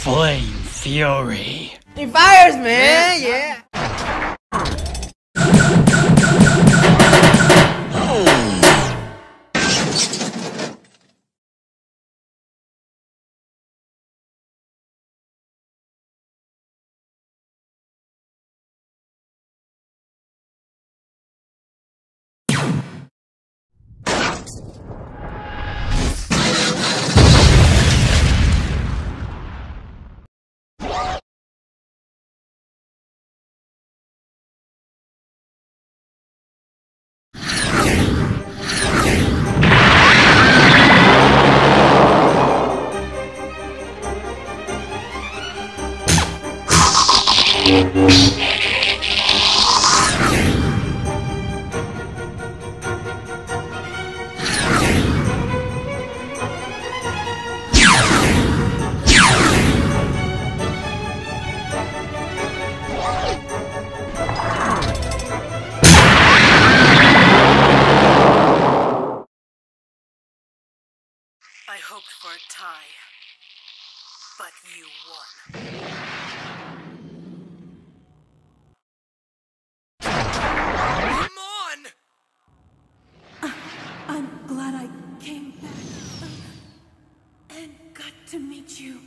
Flame Fury. He fires, man. Yeah. I for a tie, but you won. Come on! I'm glad I came back uh, and got to meet you.